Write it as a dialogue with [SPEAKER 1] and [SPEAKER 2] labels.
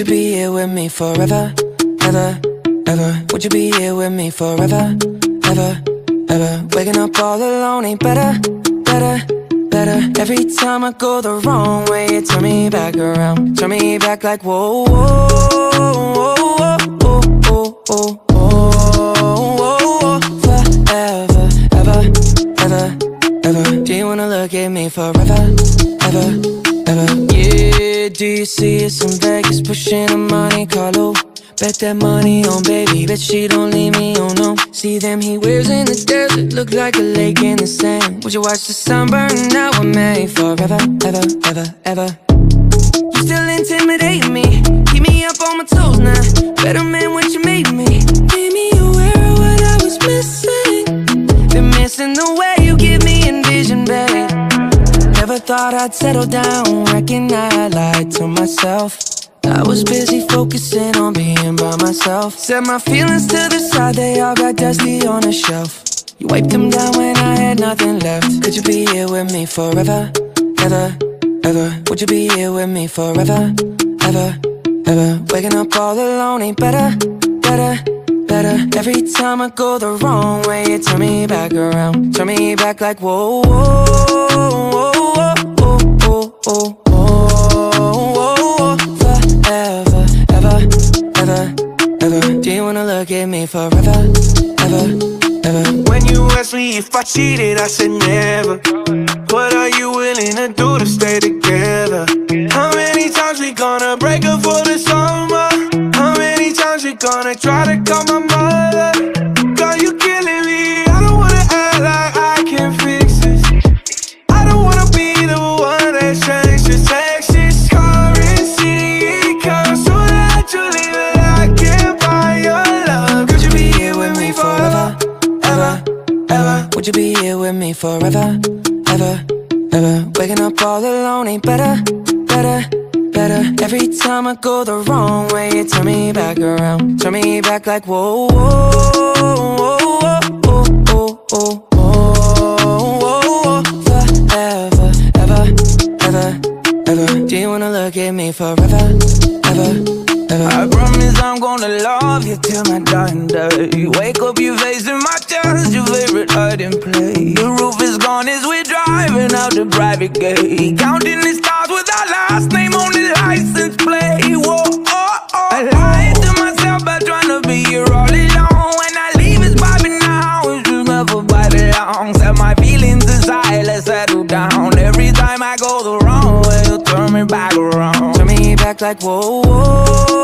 [SPEAKER 1] you be here with me forever, ever, ever? Would you be here with me forever, ever, ever? Waking up all alone ain't better, better, better. Every time I go the wrong way, you turn me back around, turn me back like whoa, whoa, whoa, whoa, whoa, whoa, whoa. Ever, ever, do you wanna look at me forever, ever, ever? Do you see us in Vegas pushing a Monte Carlo? Bet that money on baby, bet she don't leave me, oh no. See them he wears in the desert, look like a lake in the sand. Would you watch the sun burn out me forever, ever, ever, ever? You still intimidate me, keep me up on my toes now. Better man what you made me I'd settle down, reckon I lied to myself. I was busy focusing on being by myself. Set my feelings to the side, they all got dusty on a shelf. You wiped them down when I had nothing left. Could you be here with me forever, ever, ever? Would you be here with me forever, ever, ever? Waking up all alone ain't better, better, better. Every time I go the wrong way, turn me back around. Turn me back like whoa, whoa, ever, ever Do you wanna look at me forever, ever, ever
[SPEAKER 2] When you asked me if I cheated, I said never. What are you willing to do to stay together? How many times we gonna break up for the summer? How many times we gonna try to call my mother? You be here with me forever,
[SPEAKER 1] ever, ever. Waking up all alone ain't better, better, better. Every time I go the wrong way, you turn me back around. Turn me back like whoa, whoa, whoa, whoa, whoa, whoa, whoa, whoa. Forever, ever, ever, ever. Do you wanna look at me forever, ever,
[SPEAKER 2] I promise I'm gonna love you till my dying day. Wake up, you facing my chest, your favorite hiding place. The roof is gone as we're driving out the private gate. Counting the stars with our last name on the license plate. Whoa, oh, oh. I lied to myself by trying to be here all alone. When I leave, it's vibing now. It's just never vibing long. Set my feelings aside, let's settle down. Every time I go the wrong way, you turn me back around.
[SPEAKER 1] Turn me back like whoa, whoa,